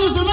nuestro